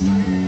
Yes.